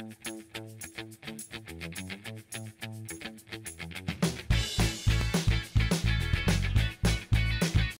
Thank you.